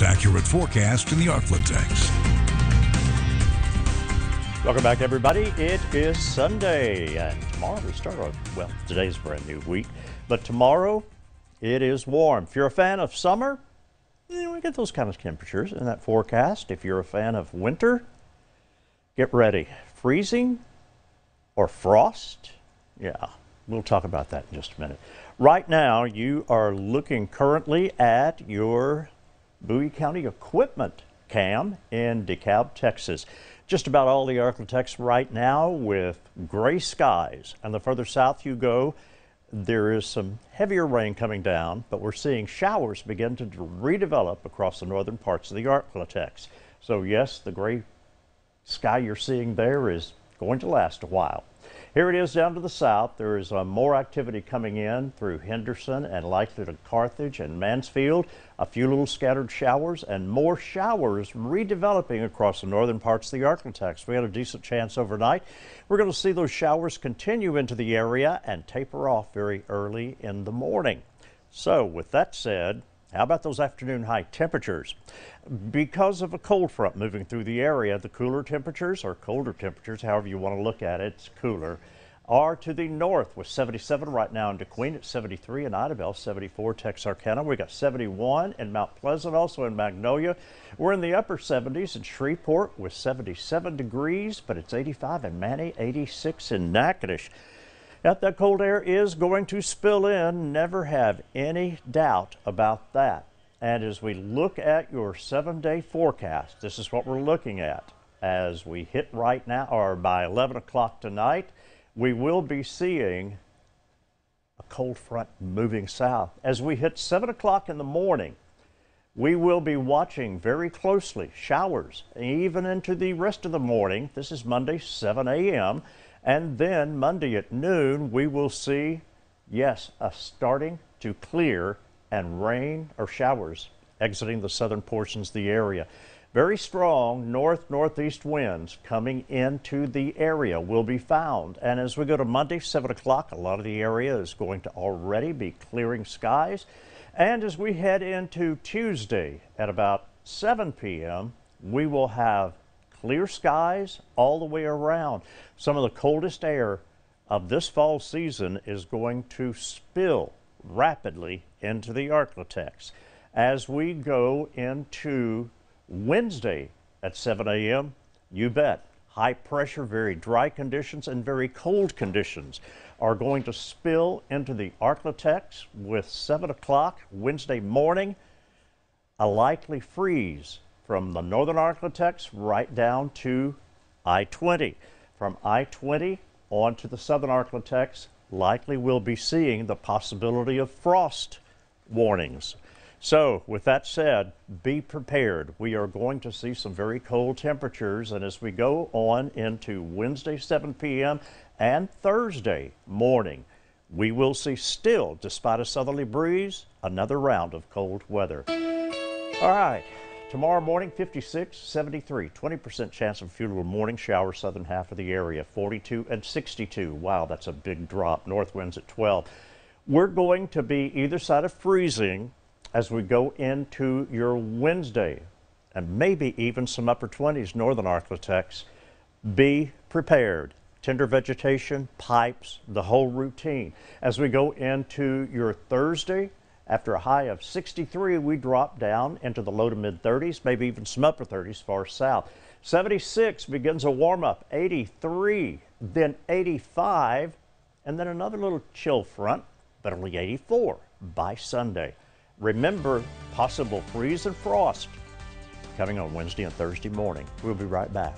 Accurate forecast in the Arklatex. Welcome back, everybody. It is Sunday, and tomorrow we start our, well, today's a brand new week, but tomorrow it is warm. If you're a fan of summer, eh, we get those kind of temperatures in that forecast. If you're a fan of winter, get ready. Freezing or frost? Yeah, we'll talk about that in just a minute. Right now, you are looking currently at your Bowie County Equipment Cam in DeKalb, Texas. Just about all the Arklatex right now with gray skies. And the further south you go, there is some heavier rain coming down, but we're seeing showers begin to redevelop across the northern parts of the Arklatex. So yes, the gray sky you're seeing there is going to last a while. Here it is down to the south. There is uh, more activity coming in through Henderson and likely to Carthage and Mansfield. A few little scattered showers and more showers redeveloping across the northern parts of the Arklatex. We had a decent chance overnight. We're going to see those showers continue into the area and taper off very early in the morning. So with that said, how about those afternoon high temperatures? Because of a cold front moving through the area, the cooler temperatures or colder temperatures, however you want to look at it, it's cooler, are to the north with 77 right now in DeQueen at 73 in Idabel, 74 Texarkana. We got 71 in Mount Pleasant, also in Magnolia. We're in the upper 70s in Shreveport with 77 degrees, but it's 85 in Many, 86 in Natchitoches. Yet that cold air is going to spill in. Never have any doubt about that. And as we look at your seven day forecast, this is what we're looking at. As we hit right now, or by 11 o'clock tonight, we will be seeing a cold front moving south. As we hit 7 o'clock in the morning, we will be watching very closely showers even into the rest of the morning. This is Monday, 7 a.m. And then Monday at noon, we will see, yes, a starting to clear and rain or showers exiting the southern portions of the area. Very strong north northeast winds coming into the area will be found. And as we go to Monday, 7 o'clock, a lot of the area is going to already be clearing skies. And as we head into Tuesday at about 7 p.m., we will have clear skies all the way around. Some of the coldest air of this fall season is going to spill rapidly into the Arklatex. As we go into Wednesday at 7 a.m., you bet, high pressure, very dry conditions, and very cold conditions are going to spill into the Arklatex with 7 o'clock Wednesday morning, a likely freeze from the northern Arklatex right down to I-20. From I-20 on to the southern Arklatex, likely we'll be seeing the possibility of frost warnings. So with that said, be prepared. We are going to see some very cold temperatures and as we go on into Wednesday 7 p.m. and Thursday morning, we will see still, despite a southerly breeze, another round of cold weather. All right. Tomorrow morning, 56, 73, 20% chance of a few little morning showers, southern half of the area, 42 and 62. Wow, that's a big drop. North winds at 12. We're going to be either side of freezing as we go into your Wednesday and maybe even some upper 20s northern Arklatex. Be prepared. Tender vegetation, pipes, the whole routine. As we go into your Thursday, after a high of 63, we drop down into the low to mid 30s, maybe even some upper 30s far south. 76 begins a warm up, 83, then 85, and then another little chill front, but only 84 by Sunday. Remember, possible freeze and frost coming on Wednesday and Thursday morning. We'll be right back.